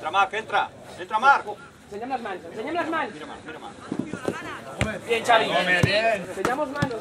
Entra Marc, entra. Entra Marc. Enseñem las mans, ensenyem les mans. Mira Marc, mira Marc. Bien, Xavi. Home, bien. Ensenyamos manos.